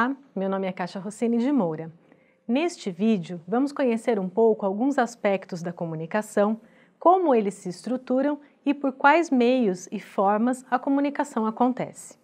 Olá, meu nome é Caixa Rossini de Moura. Neste vídeo, vamos conhecer um pouco alguns aspectos da comunicação, como eles se estruturam e por quais meios e formas a comunicação acontece.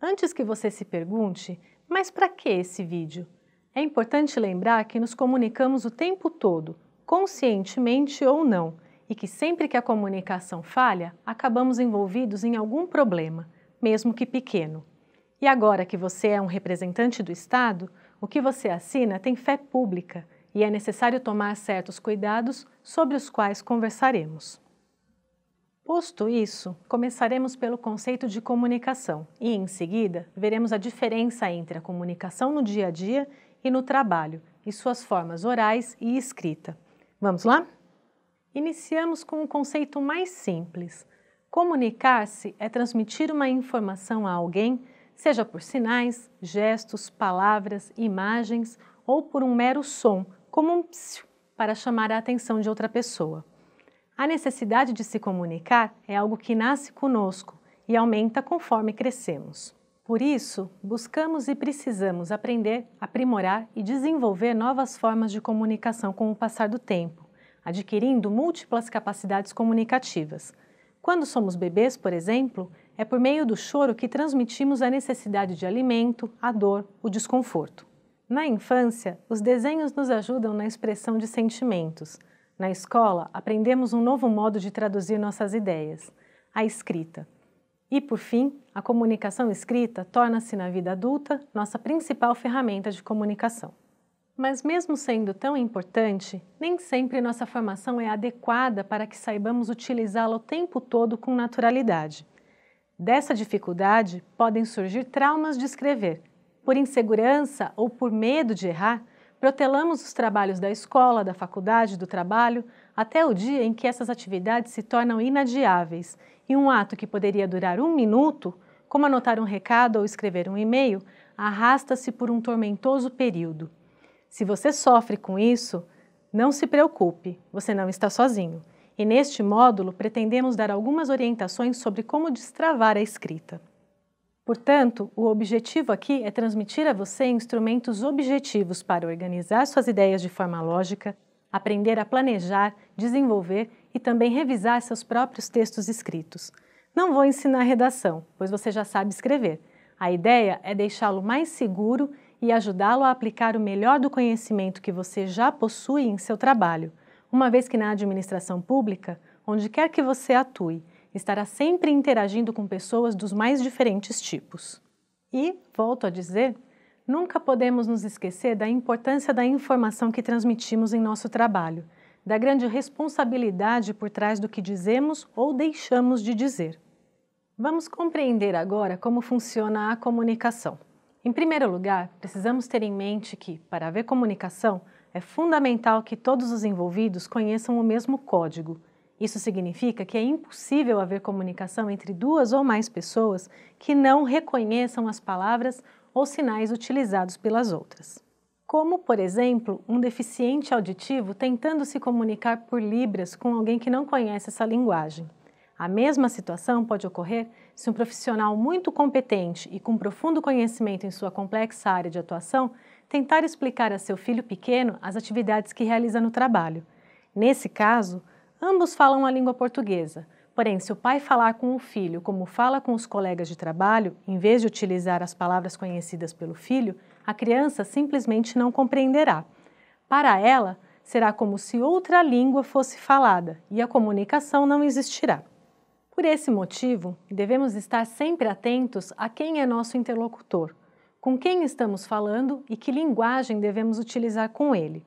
Antes que você se pergunte, mas para que esse vídeo? É importante lembrar que nos comunicamos o tempo todo, conscientemente ou não, e que sempre que a comunicação falha, acabamos envolvidos em algum problema, mesmo que pequeno. E agora que você é um representante do Estado, o que você assina tem fé pública e é necessário tomar certos cuidados sobre os quais conversaremos. Posto isso, começaremos pelo conceito de comunicação e, em seguida, veremos a diferença entre a comunicação no dia a dia e no trabalho e suas formas orais e escrita. Vamos lá? Iniciamos com um conceito mais simples. Comunicar-se é transmitir uma informação a alguém seja por sinais, gestos, palavras, imagens ou por um mero som, como um psiu, para chamar a atenção de outra pessoa. A necessidade de se comunicar é algo que nasce conosco e aumenta conforme crescemos. Por isso, buscamos e precisamos aprender, aprimorar e desenvolver novas formas de comunicação com o passar do tempo, adquirindo múltiplas capacidades comunicativas. Quando somos bebês, por exemplo, é por meio do choro que transmitimos a necessidade de alimento, a dor, o desconforto. Na infância, os desenhos nos ajudam na expressão de sentimentos. Na escola, aprendemos um novo modo de traduzir nossas ideias, a escrita. E, por fim, a comunicação escrita torna-se na vida adulta nossa principal ferramenta de comunicação. Mas, mesmo sendo tão importante, nem sempre nossa formação é adequada para que saibamos utilizá-la o tempo todo com naturalidade. Dessa dificuldade podem surgir traumas de escrever. Por insegurança ou por medo de errar, protelamos os trabalhos da escola, da faculdade, do trabalho, até o dia em que essas atividades se tornam inadiáveis e um ato que poderia durar um minuto, como anotar um recado ou escrever um e-mail, arrasta-se por um tormentoso período. Se você sofre com isso, não se preocupe, você não está sozinho e neste módulo pretendemos dar algumas orientações sobre como destravar a escrita. Portanto, o objetivo aqui é transmitir a você instrumentos objetivos para organizar suas ideias de forma lógica, aprender a planejar, desenvolver e também revisar seus próprios textos escritos. Não vou ensinar redação, pois você já sabe escrever. A ideia é deixá-lo mais seguro e ajudá-lo a aplicar o melhor do conhecimento que você já possui em seu trabalho, uma vez que na administração pública, onde quer que você atue, estará sempre interagindo com pessoas dos mais diferentes tipos. E, volto a dizer, nunca podemos nos esquecer da importância da informação que transmitimos em nosso trabalho, da grande responsabilidade por trás do que dizemos ou deixamos de dizer. Vamos compreender agora como funciona a comunicação. Em primeiro lugar, precisamos ter em mente que, para haver comunicação, é fundamental que todos os envolvidos conheçam o mesmo código. Isso significa que é impossível haver comunicação entre duas ou mais pessoas que não reconheçam as palavras ou sinais utilizados pelas outras. Como, por exemplo, um deficiente auditivo tentando se comunicar por libras com alguém que não conhece essa linguagem. A mesma situação pode ocorrer se um profissional muito competente e com profundo conhecimento em sua complexa área de atuação tentar explicar a seu filho pequeno as atividades que realiza no trabalho. Nesse caso, ambos falam a língua portuguesa, porém, se o pai falar com o filho como fala com os colegas de trabalho, em vez de utilizar as palavras conhecidas pelo filho, a criança simplesmente não compreenderá. Para ela, será como se outra língua fosse falada e a comunicação não existirá. Por esse motivo, devemos estar sempre atentos a quem é nosso interlocutor, com quem estamos falando e que linguagem devemos utilizar com ele.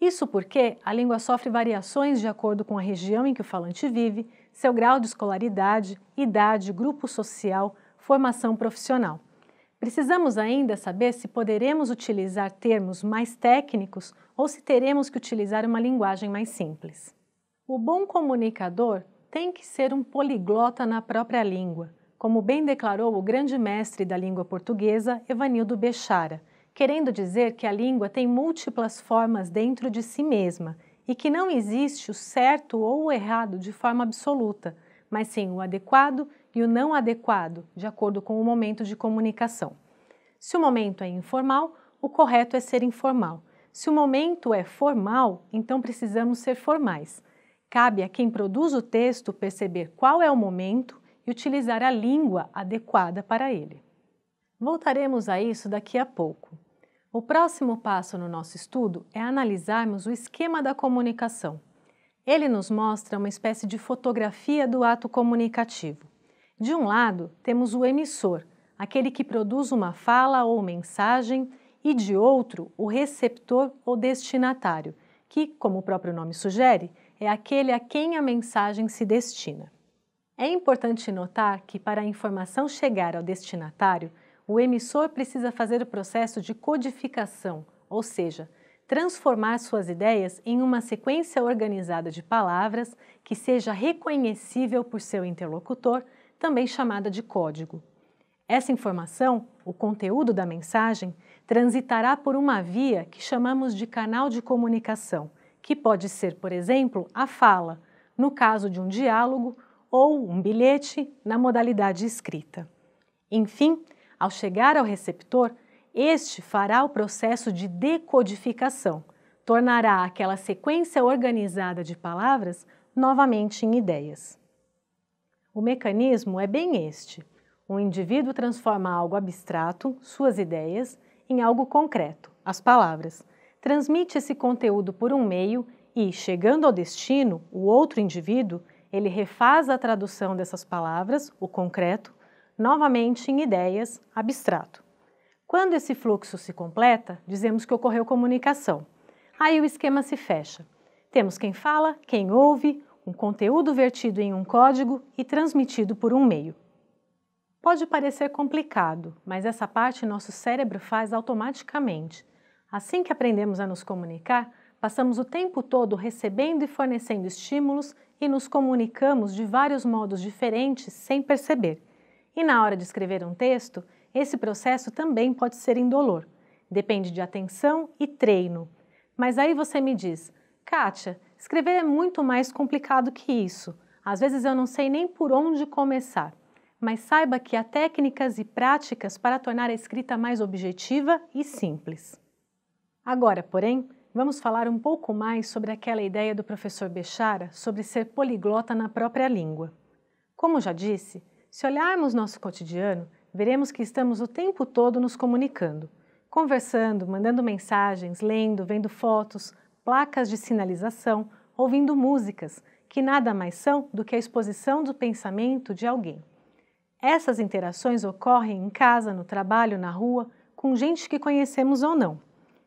Isso porque a língua sofre variações de acordo com a região em que o falante vive, seu grau de escolaridade, idade, grupo social, formação profissional. Precisamos ainda saber se poderemos utilizar termos mais técnicos ou se teremos que utilizar uma linguagem mais simples. O bom comunicador tem que ser um poliglota na própria língua, como bem declarou o grande mestre da língua portuguesa, Evanildo Bechara, querendo dizer que a língua tem múltiplas formas dentro de si mesma e que não existe o certo ou o errado de forma absoluta, mas sim o adequado e o não adequado, de acordo com o momento de comunicação. Se o momento é informal, o correto é ser informal. Se o momento é formal, então precisamos ser formais. Cabe a quem produz o texto perceber qual é o momento e utilizar a língua adequada para ele. Voltaremos a isso daqui a pouco. O próximo passo no nosso estudo é analisarmos o esquema da comunicação. Ele nos mostra uma espécie de fotografia do ato comunicativo. De um lado, temos o emissor, aquele que produz uma fala ou mensagem, e de outro, o receptor ou destinatário, que, como o próprio nome sugere, é aquele a quem a mensagem se destina. É importante notar que, para a informação chegar ao destinatário, o emissor precisa fazer o processo de codificação, ou seja, transformar suas ideias em uma sequência organizada de palavras que seja reconhecível por seu interlocutor, também chamada de código. Essa informação, o conteúdo da mensagem, transitará por uma via que chamamos de canal de comunicação, que pode ser, por exemplo, a fala, no caso de um diálogo, ou um bilhete, na modalidade escrita. Enfim, ao chegar ao receptor, este fará o processo de decodificação, tornará aquela sequência organizada de palavras novamente em ideias. O mecanismo é bem este. O indivíduo transforma algo abstrato, suas ideias, em algo concreto, as palavras. Transmite esse conteúdo por um meio e, chegando ao destino, o outro indivíduo, ele refaz a tradução dessas palavras, o concreto, novamente em ideias, abstrato. Quando esse fluxo se completa, dizemos que ocorreu comunicação. Aí o esquema se fecha. Temos quem fala, quem ouve, um conteúdo vertido em um código e transmitido por um meio. Pode parecer complicado, mas essa parte nosso cérebro faz automaticamente. Assim que aprendemos a nos comunicar, passamos o tempo todo recebendo e fornecendo estímulos e nos comunicamos de vários modos diferentes sem perceber. E na hora de escrever um texto, esse processo também pode ser indolor. Depende de atenção e treino. Mas aí você me diz, Kátia, escrever é muito mais complicado que isso. Às vezes eu não sei nem por onde começar. Mas saiba que há técnicas e práticas para tornar a escrita mais objetiva e simples. Agora, porém, vamos falar um pouco mais sobre aquela ideia do professor Bechara sobre ser poliglota na própria língua. Como já disse, se olharmos nosso cotidiano, veremos que estamos o tempo todo nos comunicando, conversando, mandando mensagens, lendo, vendo fotos, placas de sinalização, ouvindo músicas, que nada mais são do que a exposição do pensamento de alguém. Essas interações ocorrem em casa, no trabalho, na rua, com gente que conhecemos ou não.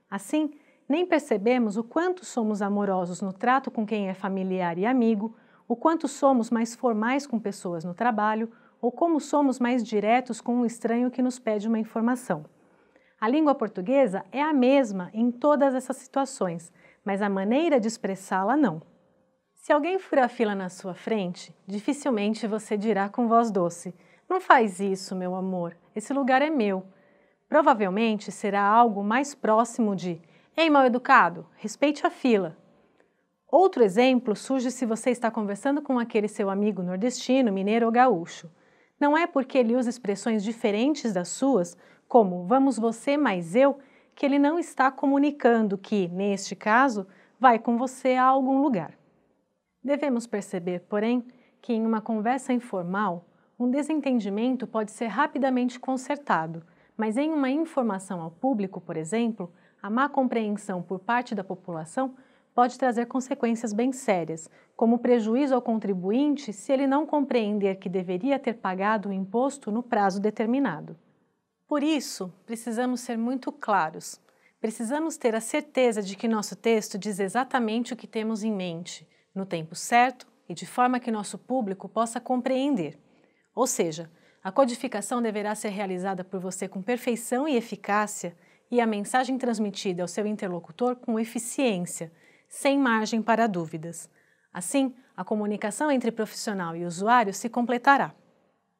Assim, nem percebemos o quanto somos amorosos no trato com quem é familiar e amigo, o quanto somos mais formais com pessoas no trabalho, ou como somos mais diretos com um estranho que nos pede uma informação. A língua portuguesa é a mesma em todas essas situações, mas a maneira de expressá-la não. Se alguém fura a fila na sua frente, dificilmente você dirá com voz doce: Não faz isso, meu amor, esse lugar é meu. Provavelmente será algo mais próximo de: Ei, mal educado, respeite a fila. Outro exemplo surge se você está conversando com aquele seu amigo nordestino, mineiro ou gaúcho. Não é porque ele usa expressões diferentes das suas, como vamos você mais eu, que ele não está comunicando que, neste caso, vai com você a algum lugar. Devemos perceber, porém, que em uma conversa informal, um desentendimento pode ser rapidamente consertado, mas em uma informação ao público, por exemplo, a má compreensão por parte da população pode trazer consequências bem sérias, como prejuízo ao contribuinte se ele não compreender que deveria ter pagado o imposto no prazo determinado. Por isso, precisamos ser muito claros. Precisamos ter a certeza de que nosso texto diz exatamente o que temos em mente, no tempo certo e de forma que nosso público possa compreender. Ou seja, a codificação deverá ser realizada por você com perfeição e eficácia e a mensagem transmitida ao seu interlocutor com eficiência sem margem para dúvidas. Assim, a comunicação entre profissional e usuário se completará.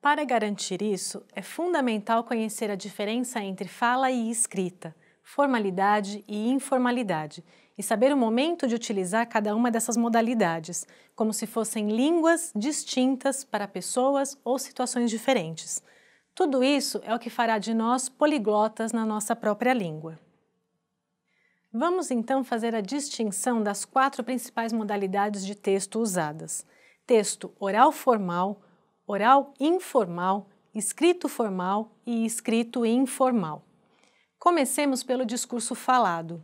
Para garantir isso, é fundamental conhecer a diferença entre fala e escrita, formalidade e informalidade, e saber o momento de utilizar cada uma dessas modalidades, como se fossem línguas distintas para pessoas ou situações diferentes. Tudo isso é o que fará de nós poliglotas na nossa própria língua. Vamos então fazer a distinção das quatro principais modalidades de texto usadas: texto oral formal, oral informal, escrito formal e escrito informal. Comecemos pelo discurso falado.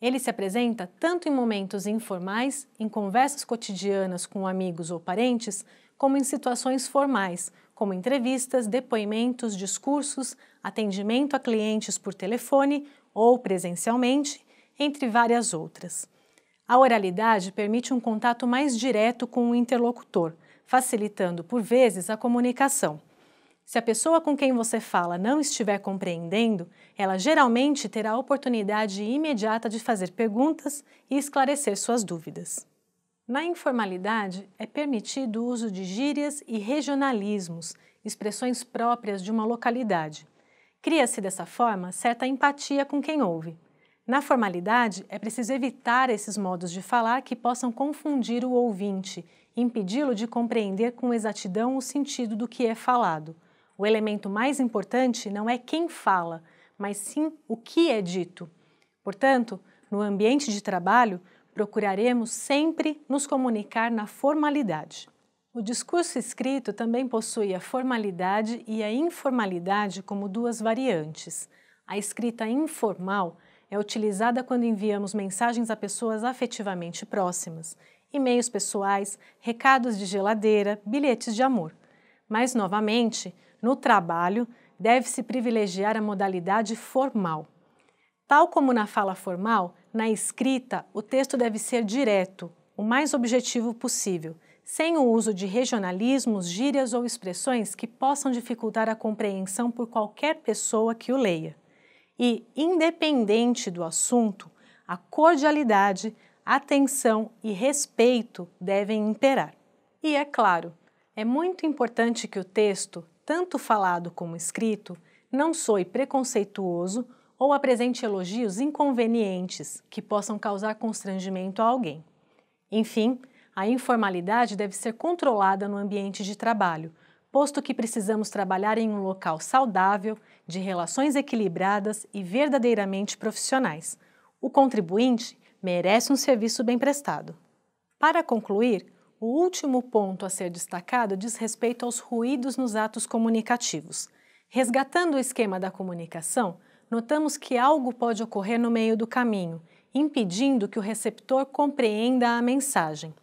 Ele se apresenta tanto em momentos informais, em conversas cotidianas com amigos ou parentes, como em situações formais, como entrevistas, depoimentos, discursos, atendimento a clientes por telefone ou presencialmente, entre várias outras. A oralidade permite um contato mais direto com o interlocutor, facilitando, por vezes, a comunicação. Se a pessoa com quem você fala não estiver compreendendo, ela geralmente terá a oportunidade imediata de fazer perguntas e esclarecer suas dúvidas. Na informalidade, é permitido o uso de gírias e regionalismos, expressões próprias de uma localidade. Cria-se dessa forma certa empatia com quem ouve. Na formalidade, é preciso evitar esses modos de falar que possam confundir o ouvinte, impedi-lo de compreender com exatidão o sentido do que é falado. O elemento mais importante não é quem fala, mas sim o que é dito. Portanto, no ambiente de trabalho, procuraremos sempre nos comunicar na formalidade. O discurso escrito também possui a formalidade e a informalidade como duas variantes. A escrita informal é utilizada quando enviamos mensagens a pessoas afetivamente próximas, e-mails pessoais, recados de geladeira, bilhetes de amor. Mas, novamente, no trabalho, deve-se privilegiar a modalidade formal. Tal como na fala formal, na escrita, o texto deve ser direto, o mais objetivo possível, sem o uso de regionalismos, gírias ou expressões que possam dificultar a compreensão por qualquer pessoa que o leia. E, independente do assunto, a cordialidade, atenção e respeito devem imperar. E é claro, é muito importante que o texto, tanto falado como escrito, não soe preconceituoso ou apresente elogios inconvenientes que possam causar constrangimento a alguém. Enfim, a informalidade deve ser controlada no ambiente de trabalho, posto que precisamos trabalhar em um local saudável, de relações equilibradas e verdadeiramente profissionais. O contribuinte merece um serviço bem prestado. Para concluir, o último ponto a ser destacado diz respeito aos ruídos nos atos comunicativos. Resgatando o esquema da comunicação, notamos que algo pode ocorrer no meio do caminho, impedindo que o receptor compreenda a mensagem.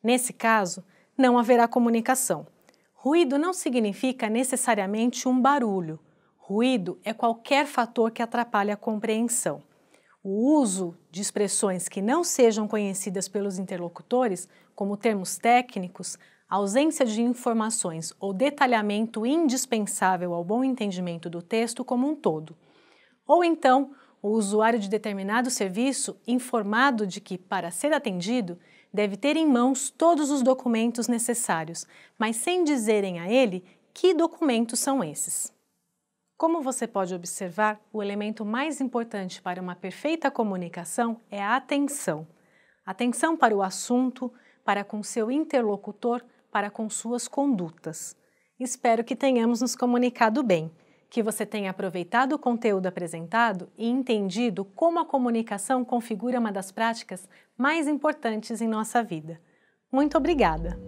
Nesse caso, não haverá comunicação. Ruído não significa necessariamente um barulho. Ruído é qualquer fator que atrapalhe a compreensão. O uso de expressões que não sejam conhecidas pelos interlocutores, como termos técnicos, ausência de informações ou detalhamento indispensável ao bom entendimento do texto como um todo ou então, o usuário de determinado serviço informado de que, para ser atendido, deve ter em mãos todos os documentos necessários, mas sem dizerem a ele que documentos são esses. Como você pode observar, o elemento mais importante para uma perfeita comunicação é a atenção. Atenção para o assunto, para com seu interlocutor, para com suas condutas. Espero que tenhamos nos comunicado bem que você tenha aproveitado o conteúdo apresentado e entendido como a comunicação configura uma das práticas mais importantes em nossa vida. Muito obrigada!